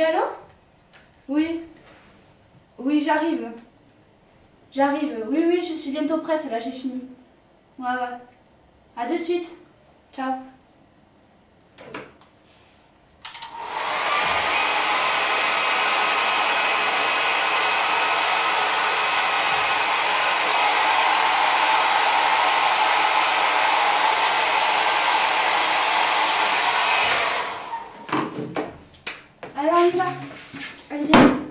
allô? Oui. Oui, j'arrive. J'arrive. Oui, oui, je suis bientôt prête, là, j'ai fini. Ouais, ouais. À de suite. Ciao. 来，让一个，哎，先。